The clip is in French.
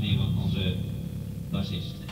ważniej wam może towarzyszyć.